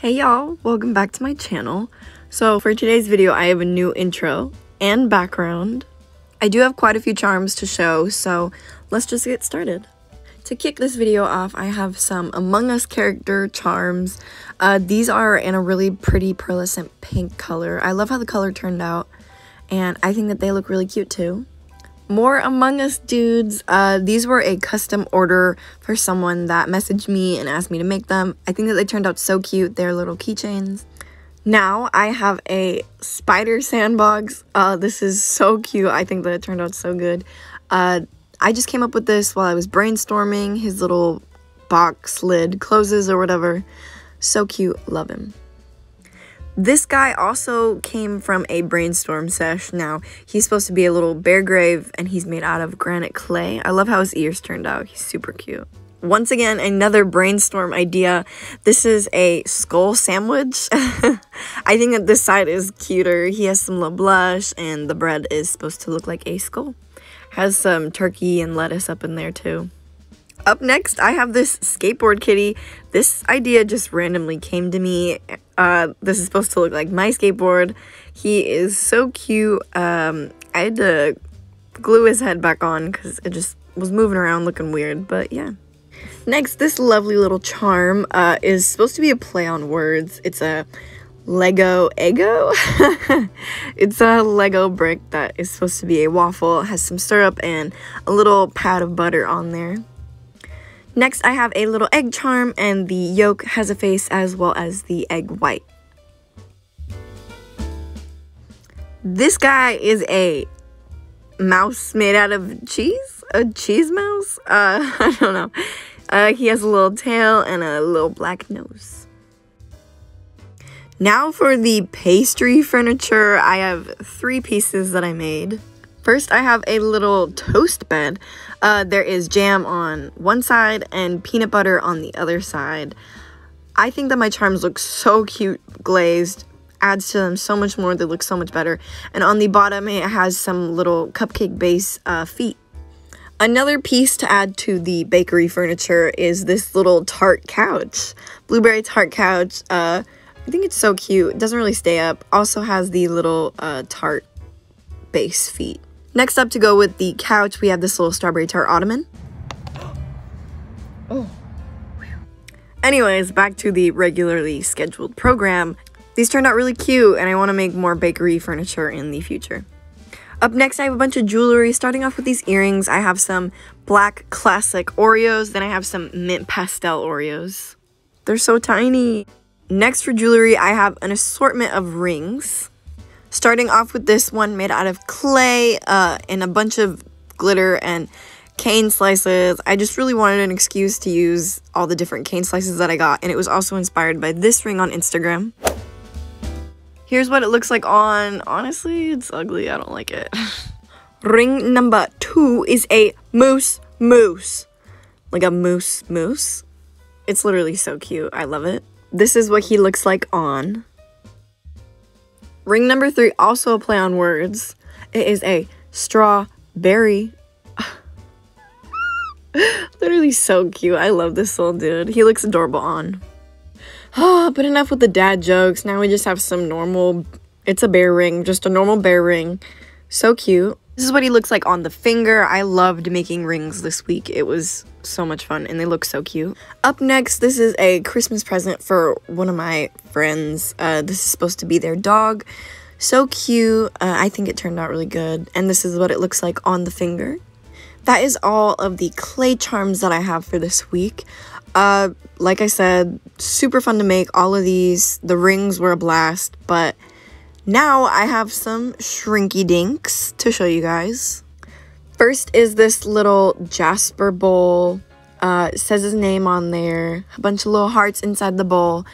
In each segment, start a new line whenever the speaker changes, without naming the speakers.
Hey y'all, welcome back to my channel. So for today's video, I have a new intro and background. I do have quite a few charms to show, so let's just get started. To kick this video off, I have some Among Us character charms. Uh, these are in a really pretty pearlescent pink color. I love how the color turned out, and I think that they look really cute too. More Among Us dudes. Uh, these were a custom order for someone that messaged me and asked me to make them. I think that they turned out so cute. They're little keychains. Now I have a spider sandbox. Uh, this is so cute. I think that it turned out so good. Uh, I just came up with this while I was brainstorming. His little box lid closes or whatever. So cute. Love him. This guy also came from a brainstorm sesh. Now, he's supposed to be a little bear grave and he's made out of granite clay. I love how his ears turned out. He's super cute. Once again, another brainstorm idea. This is a skull sandwich. I think that this side is cuter. He has some little blush and the bread is supposed to look like a skull. Has some turkey and lettuce up in there too. Up next, I have this skateboard kitty. This idea just randomly came to me. Uh, this is supposed to look like my skateboard. He is so cute. Um, I had to glue his head back on because it just was moving around looking weird, but yeah. Next, this lovely little charm uh, is supposed to be a play on words. It's a Lego Eggo. it's a Lego brick that is supposed to be a waffle. It has some syrup and a little pat of butter on there. Next, I have a little egg charm, and the yolk has a face as well as the egg white. This guy is a mouse made out of cheese? A cheese mouse? Uh, I don't know. Uh, he has a little tail and a little black nose. Now for the pastry furniture, I have three pieces that I made. First, I have a little toast bed. Uh, there is jam on one side and peanut butter on the other side. I think that my charms look so cute glazed. Adds to them so much more. They look so much better. And on the bottom, it has some little cupcake base uh, feet. Another piece to add to the bakery furniture is this little tart couch. Blueberry tart couch. Uh, I think it's so cute. It doesn't really stay up. Also has the little uh, tart base feet. Next up to go with the couch, we have this little strawberry tart ottoman. Oh. Anyways, back to the regularly scheduled program. These turned out really cute, and I want to make more bakery furniture in the future. Up next, I have a bunch of jewelry. Starting off with these earrings, I have some black classic Oreos, then I have some mint pastel Oreos. They're so tiny. Next for jewelry, I have an assortment of rings. Starting off with this one made out of clay uh, and a bunch of glitter and cane slices. I just really wanted an excuse to use all the different cane slices that I got, and it was also inspired by this ring on Instagram. Here's what it looks like on. Honestly, it's ugly. I don't like it. ring number two is a moose moose. Like a moose moose. It's literally so cute. I love it. This is what he looks like on. Ring number three, also a play on words. It is a strawberry. Literally so cute. I love this little dude. He looks adorable on. But enough with the dad jokes. Now we just have some normal, it's a bear ring, just a normal bear ring. So cute. This is what he looks like on the finger. I loved making rings this week. It was so much fun and they look so cute. Up next, this is a Christmas present for one of my friends. Uh, this is supposed to be their dog. So cute. Uh, I think it turned out really good. And this is what it looks like on the finger. That is all of the clay charms that I have for this week. Uh, like I said, super fun to make. All of these, the rings were a blast, but now I have some shrinky dinks to show you guys. First is this little Jasper bowl. Uh, says his name on there. A bunch of little hearts inside the bowl.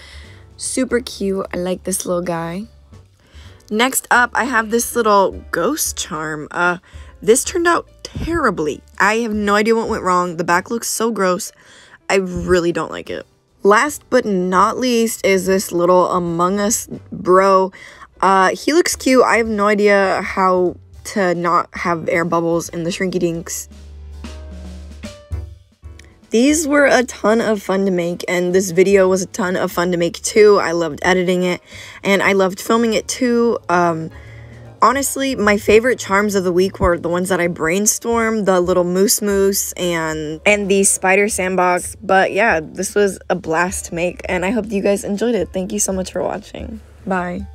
Super cute. I like this little guy. Next up, I have this little ghost charm. Uh, this turned out terribly. I have no idea what went wrong. The back looks so gross. I really don't like it. Last but not least is this little Among Us bro. Uh, he looks cute. I have no idea how to not have air bubbles in the Shrinky Dinks. these were a ton of fun to make and this video was a ton of fun to make too. I loved editing it and I loved filming it too. Um, honestly, my favorite charms of the week were the ones that I brainstormed, the little moose moose and and the spider sandbox. But yeah, this was a blast to make and I hope you guys enjoyed it. Thank you so much for watching. Bye.